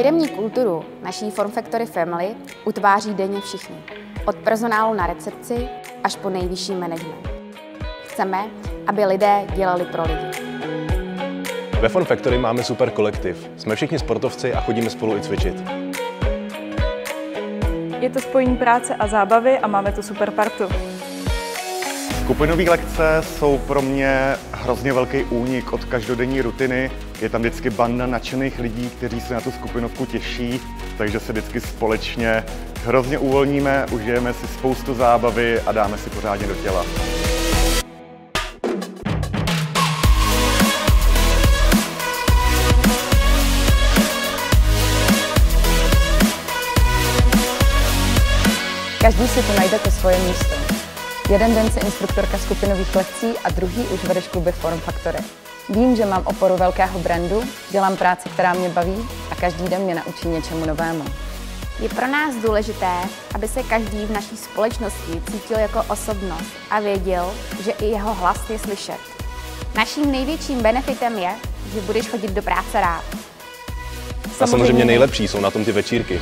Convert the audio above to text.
Firemní kulturu naší Form Factory Family utváří denně všichni. Od personálu na recepci až po nejvyšší management. Chceme, aby lidé dělali pro lidi. Ve Form Factory máme super kolektiv. Jsme všichni sportovci a chodíme spolu i cvičit. Je to spojení práce a zábavy a máme tu super partu. Skupinové lekce jsou pro mě hrozně velký únik od každodenní rutiny. Je tam vždycky banda nadšených lidí, kteří se na tu skupinovku těší, takže se vždycky společně hrozně uvolníme, užijeme si spoustu zábavy a dáme si pořádně do těla. Každý si tu najde to svoje místo. Jeden den se instruktorka skupinových lekcí a druhý už vedeš kluby Form Factory. Vím, že mám oporu velkého brandu, dělám práci, která mě baví a každý den mě naučí něčemu novému. Je pro nás důležité, aby se každý v naší společnosti cítil jako osobnost a věděl, že i jeho hlas je slyšet. Naším největším benefitem je, že budeš chodit do práce rád. A samozřejmě nejlepší jsou na tom ty večírky.